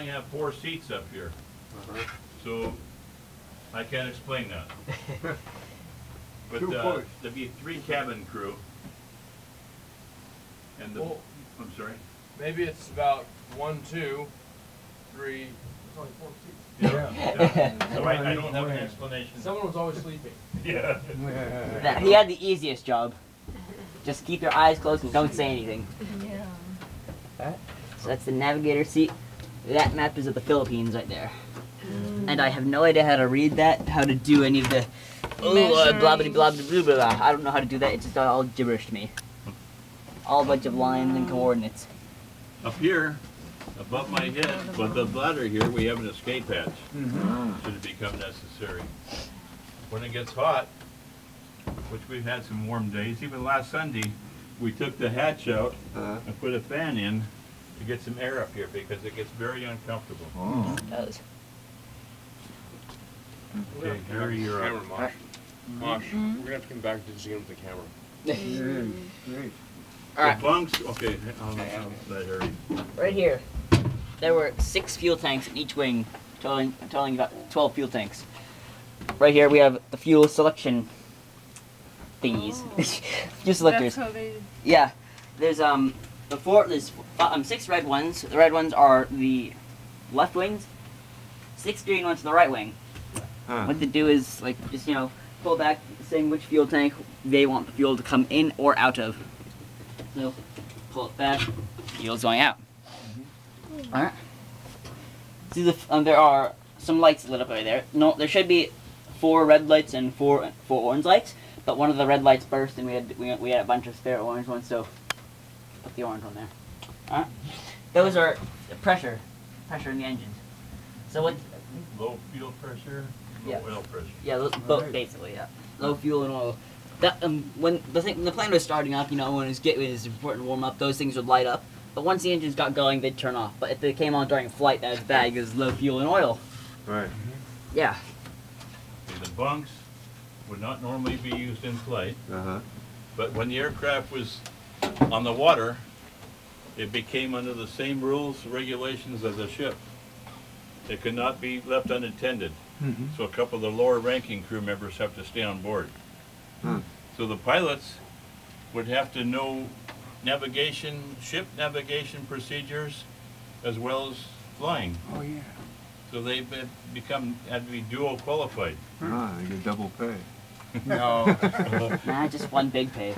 only have four seats up here, Uh-huh. so I can't explain that. But, Two uh, push. there'd be three cabin crew. And the, Well- I'm sorry? Maybe it's about one, two, three. There's only four seats. Yeah, yeah. So I, I don't have an explanation. Someone was always sleeping. Yeah. That- he had the easiest job. Just keep your eyes closed and don't say anything. Yeah. So that's the navigator seat. That map is of the Philippines right there. And I have no idea how to read that, how to do any of the oh uh, blah blah blah blah blah blah. I don't know how to do that. It's just all gibberish to me. All a bunch of lines and coordinates. Up here, above my head, but the bladder here, we have an escape hatch, should it become necessary. When it gets hot, which we've had some warm days, even last Sunday, we took the hatch out Uh-huh. and put a fan in to get some air up here because it gets very uncomfortable. Oh. It does. Okay, Harry, you're Camera, up. Mosh. Mosh, we're gonna have to come back to zoom with the camera. Great, great. The Alright, bunks, okay, I'll, I'll let Harry. right here. There were six fuel tanks in each wing, totaling, totaling about 12 fuel tanks. Right here we have the fuel selection thingies. fuel selectors. That's how they. Yeah, there's um the four there's um six red ones. The red ones are the left wings. Six green ones to the right wing. Huh. What they do is like just you know pull back, saying which fuel tank they want the fuel to come in or out of. So pull it back, fuel's going out. All right. See the um, there are some lights lit up over there. No, there should be four red lights and four four orange lights. But one of the red lights burst, and we had we, we had a bunch of spare orange ones, so put the orange one there. Alright. Those are pressure, pressure in the engines. So what? Low fuel pressure, low Yeah. oil pressure. Yeah, lo- both Right. basically. Yeah, low fuel and oil. That um when the thing the plane was starting up, you know, when it was get when it was important to warm up, those things would light up. But once the engines got going, they'd turn off. But if they came on during flight, that was bad because low fuel and oil. Right. Yeah. Okay, The bunks would not normally be used in flight. Uh-huh. But when the aircraft was on the water, it became under the same rules, regulations as a ship. It could not be left unattended. Mm-hmm. So a couple of the lower ranking crew members have to stay on board. Hmm. So the pilots would have to know navigation, ship navigation procedures, as well as flying. Oh, yeah. So they be- become, had to be dual qualified. Ah, they get double pay. No. Nah, just one big pay.